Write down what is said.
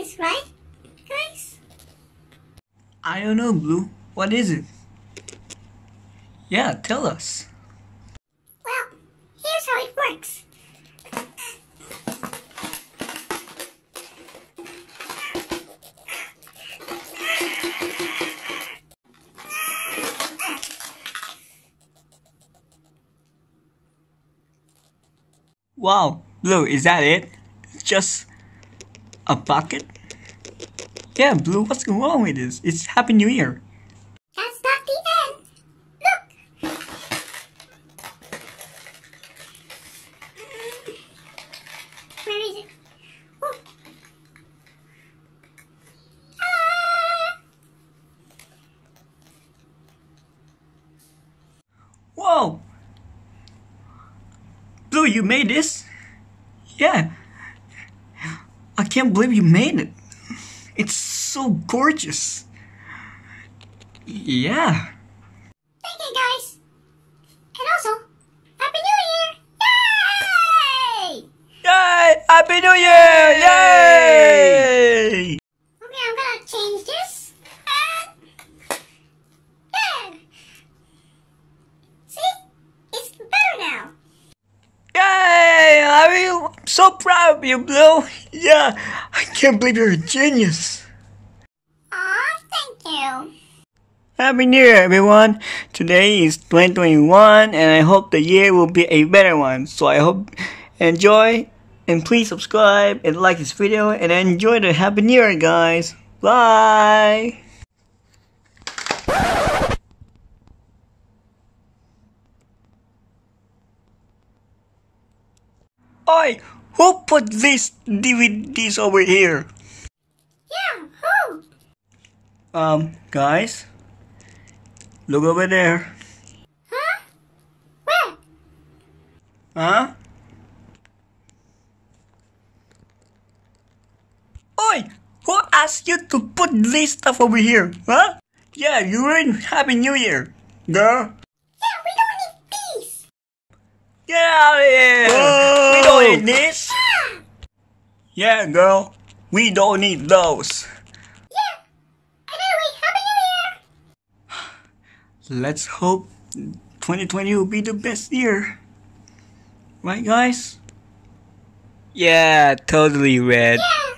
is, right, guys? I don't know, Blue. What is it? Yeah, tell us. Well, here's how it works. Wow, Blue, is that it? Just a bucket? Yeah, Blue, what's wrong with this? It's Happy New Year. That's not the end. Look. Where is it? Oh. Ah! Whoa! Blue, you made this? Yeah. I can't believe you made it. It's so gorgeous. Yeah. Thank you, guys. And also, Happy New Year! Yay! Yay! Happy New Year! Yay! Okay, I'm gonna change this. And there. See? It's better now. Yay! I'm so proud of you, Blue. Yeah, I can't believe you're a genius. Aw, thank you. Happy New Year, everyone! Today is 2021, and I hope the year will be a better one. So I hope enjoy, and please subscribe and like this video, and enjoy the Happy New Year, guys. Bye. Oi! Who put these DVDs over here? Yeah, who? Um, guys, look over there. Huh? Where? Huh? Oi! Who asked you to put this stuff over here? Huh? Yeah, you're in Happy New Year, girl. Yeah, we don't need these. Get out of here! We don't need this. Yeah. Girl. We don't need those. Yeah. Anyway, Happy New Year. Let's hope 2020 will be the best year. Right, guys? Yeah, totally red. Yeah.